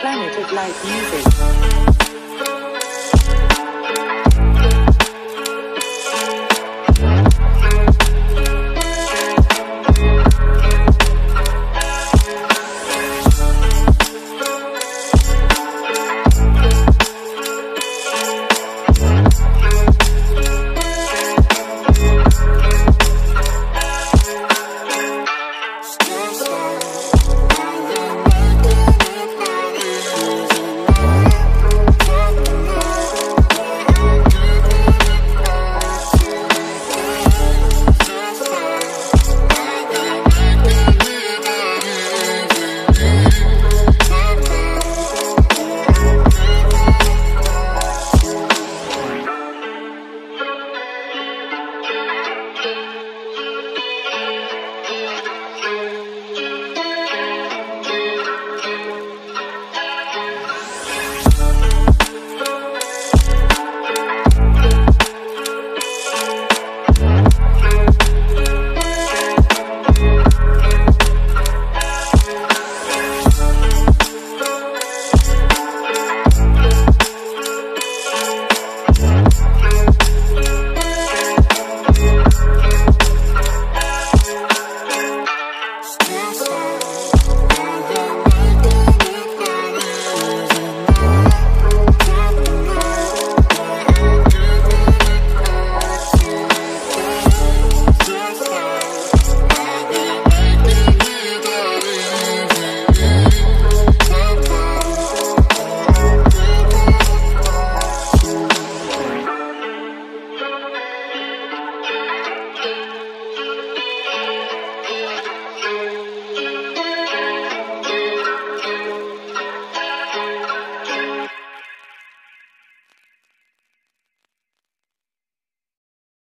Planet of Light Music.